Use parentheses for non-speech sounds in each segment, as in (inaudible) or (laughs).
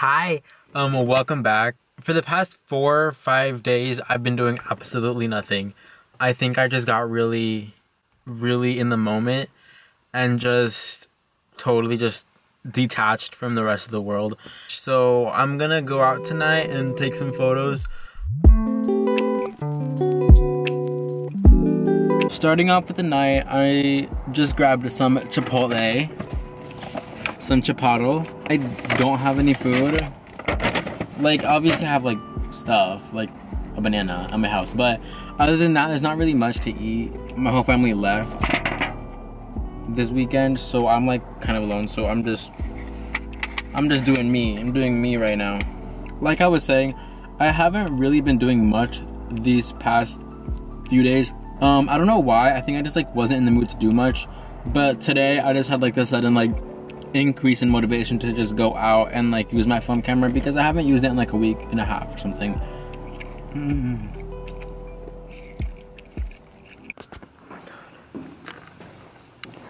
Hi, um, welcome back. For the past four, or five days, I've been doing absolutely nothing. I think I just got really, really in the moment and just totally just detached from the rest of the world. So I'm gonna go out tonight and take some photos. Starting off with the night, I just grabbed some Chipotle, some Chipotle. I don't have any food. Like, obviously I have like stuff, like a banana at my house, but other than that, there's not really much to eat. My whole family left this weekend, so I'm like kind of alone, so I'm just, I'm just doing me. I'm doing me right now. Like I was saying, I haven't really been doing much these past few days um, I don't know why. I think I just like wasn't in the mood to do much. But today I just had like this sudden like increase in motivation to just go out and like use my phone camera because I haven't used it in like a week and a half or something. Mm.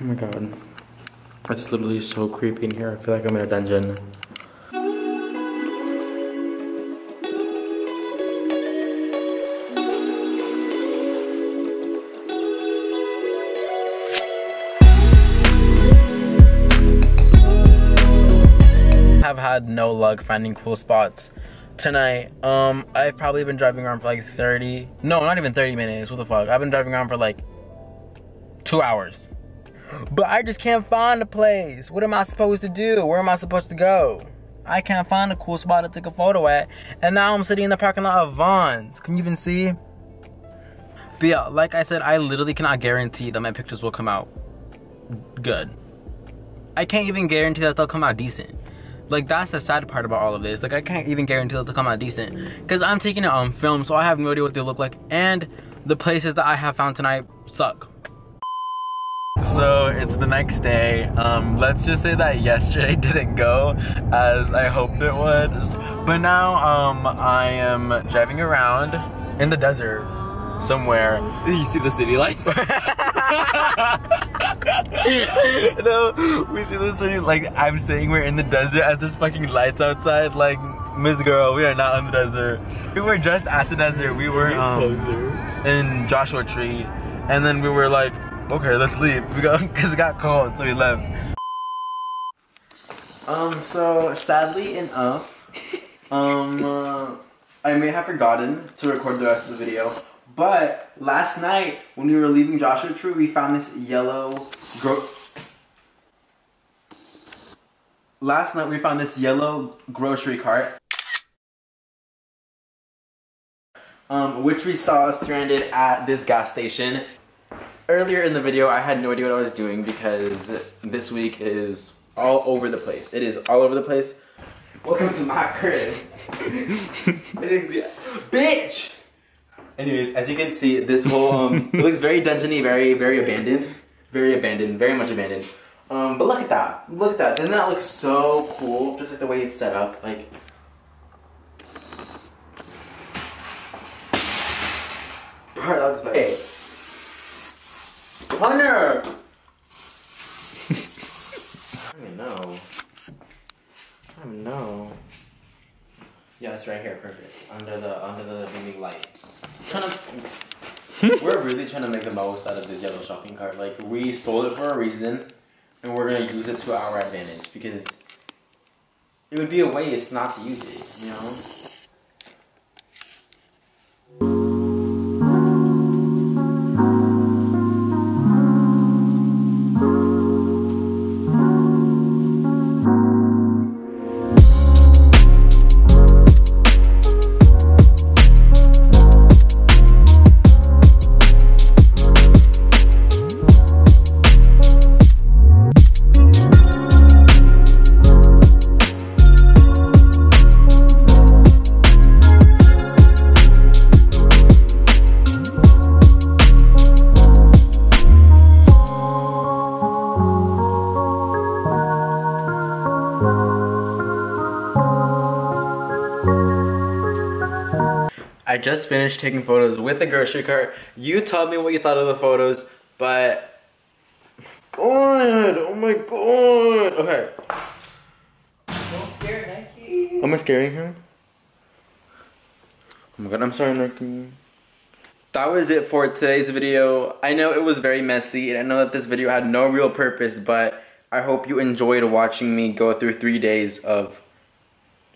Oh my god. It's literally so creepy in here. I feel like I'm in a dungeon. Have had no luck finding cool spots tonight. Um, I've probably been driving around for like 30, no, not even 30 minutes. What the fuck? I've been driving around for like two hours. But I just can't find a place. What am I supposed to do? Where am I supposed to go? I can't find a cool spot to take a photo at. And now I'm sitting in the parking lot of Vons. Can you even see? But yeah, like I said, I literally cannot guarantee that my pictures will come out good. I can't even guarantee that they'll come out decent. Like that's the sad part about all of this. Like I can't even guarantee that they'll come out decent because I'm taking it on film, so I have no idea what they look like, and the places that I have found tonight suck. So it's the next day. Um, let's just say that yesterday (laughs) didn't go as I hoped it would. But now um, I am driving around in the desert somewhere. You see the city lights? (laughs) (laughs) no, we see this city like I'm saying we're in the desert as there's fucking lights outside. Like, Miss Girl, we are not in the desert. We were just at the desert. We were um, in Joshua Tree, and then we were like, okay, let's leave. We got (laughs) because it got cold, so we left. Um. So sadly enough, um, uh, I may have forgotten to record the rest of the video. But last night when we were leaving Joshua Tree, we found this yellow gro Last night we found this yellow grocery cart. Um, which we saw stranded at this gas station. Earlier in the video, I had no idea what I was doing because this week is all over the place. It is all over the place. Welcome to my crib. (laughs) Bitch! Anyways, as you can see, this whole um, (laughs) it looks very dungeony, very very abandoned, very abandoned, very much abandoned. Um, but look at that, look at that. Doesn't that look so cool? Just like the way it's set up, like. Bro, that looks. Hey. Hunter! (laughs) I don't even know. I don't know. Yeah, it's right here, perfect. Under the under the beaming light. Trying (laughs) to, we're really trying to make the most out of this yellow shopping cart. Like we stole it for a reason, and we're gonna use it to our advantage because it would be a waste not to use it. You know. I just finished taking photos with the grocery cart. You told me what you thought of the photos, but God, oh my God. Okay. Don't scare Nike. Am I scaring him? Oh my god, I'm sorry, Nike. That was it for today's video. I know it was very messy and I know that this video had no real purpose, but I hope you enjoyed watching me go through three days of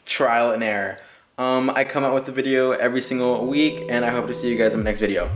trial and error. Um, I come out with a video every single week and I hope to see you guys in the next video.